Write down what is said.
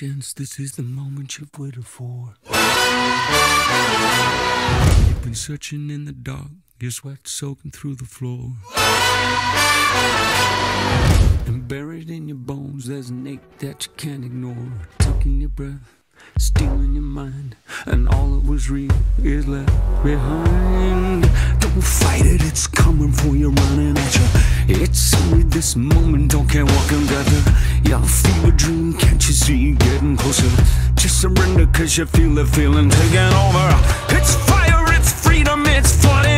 this is the moment you've waited for. You've been searching in the dark, your sweat soaking through the floor. And buried in your bones, there's an ache that you can't ignore. Taking your breath, stealing your mind, and all that was real is left behind. Don't fight it, it's coming for you, running at you. It's only this moment, don't care what can gather. Your fever dream, getting closer? Just surrender, cause you feel the feeling taking over. It's fire, it's freedom, it's flooding